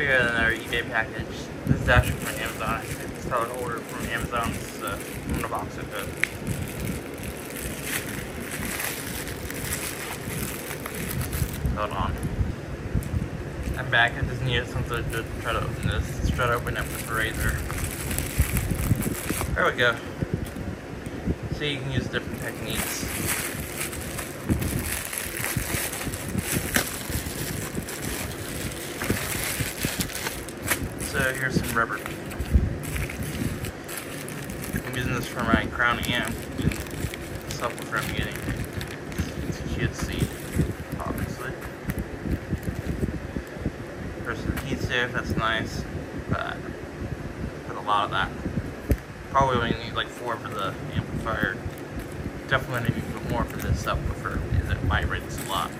show you another eBay package. This is actually from Amazon. It's probably an order from Amazon. This is uh, from the box of it. Hold on. I'm back. I just needed something to try to open this. Let's try to open it with the razor. There we go. So you can use different techniques. So here's some rubber. I'm using this for my crown amp and subwoofer I'm getting. Should see, obviously. There's some adhesive, that's nice, but put a lot of that. Probably only need like four for the amplifier. Definitely need more for this subwoofer because it vibrates a lot.